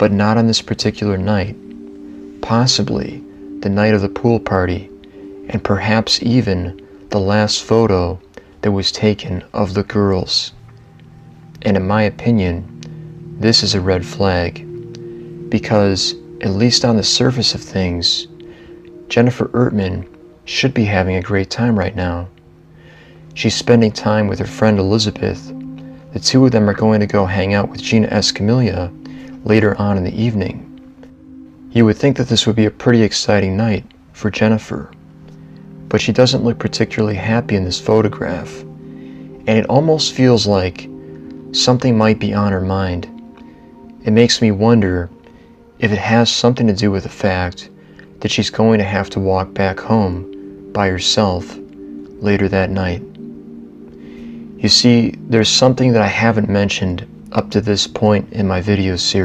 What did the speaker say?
but not on this particular night. Possibly the night of the pool party, and perhaps even the last photo that was taken of the girls. And in my opinion, this is a red flag because, at least on the surface of things, Jennifer Ertman should be having a great time right now. She's spending time with her friend Elizabeth. The two of them are going to go hang out with Gina Escamilla later on in the evening. You would think that this would be a pretty exciting night for Jennifer, but she doesn't look particularly happy in this photograph, and it almost feels like something might be on her mind. It makes me wonder if it has something to do with the fact that she's going to have to walk back home by herself later that night. You see, there's something that I haven't mentioned up to this point in my video series.